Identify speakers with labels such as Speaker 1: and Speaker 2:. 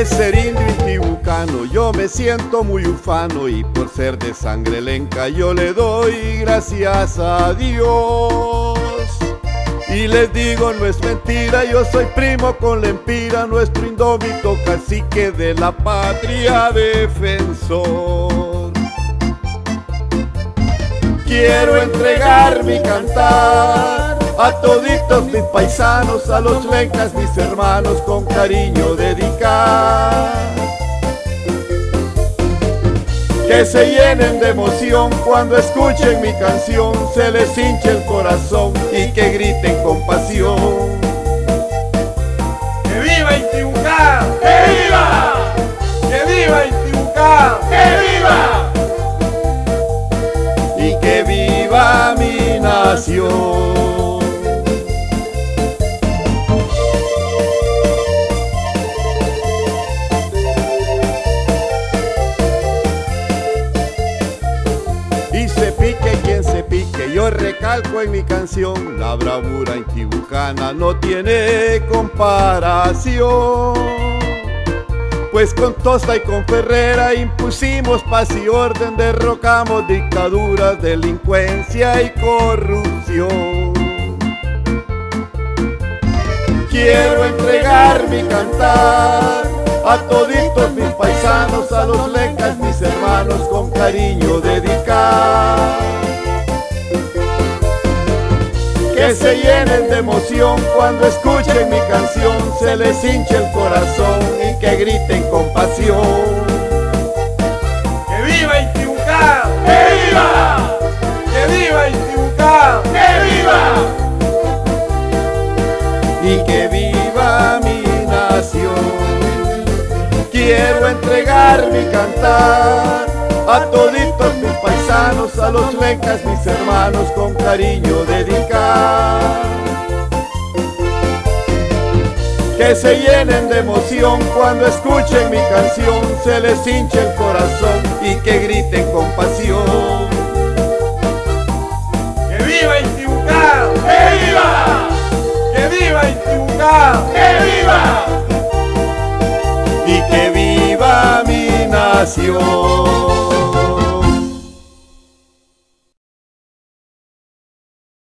Speaker 1: Indio tibucano yo me siento muy ufano y por ser de sangre lenca yo le doy gracias a Dios. Y les digo, no es mentira, yo soy primo con Lempira, nuestro indómito cacique de la patria defensor. Quiero entregar mi cantar a toditos mis paisanos, a los lencas mis hermanos, con cariño dedicar. Que se llenen de emoción cuando escuchen mi canción, se les hinche el corazón y que griten con pasión. Recalco en mi canción, la bravura intibucana no tiene comparación. Pues con Tosta y con Ferrera impusimos paz y orden, derrocamos dictaduras, delincuencia y corrupción. Quiero entregar mi cantar a toditos mis paisanos, a los lecas, mis hermanos, con cariño dedicar. Que se llenen de emoción cuando escuchen mi canción, se les hinche el corazón y que griten con pasión.
Speaker 2: ¡Que viva Intibucá! ¡Que viva! ¡Que viva Intibucá! ¡Que viva!
Speaker 1: y que viva mi nación. Quiero entregar mi cantar a toditos mis a los lecas, mis hermanos, con cariño dedicar. Que se llenen de emoción cuando escuchen mi canción, se les hinche el corazón y que griten con pasión.
Speaker 2: ¡Que viva Intibucá! ¡Que viva! ¡Que viva Intibucá! ¡Que viva!
Speaker 1: y que viva mi nación.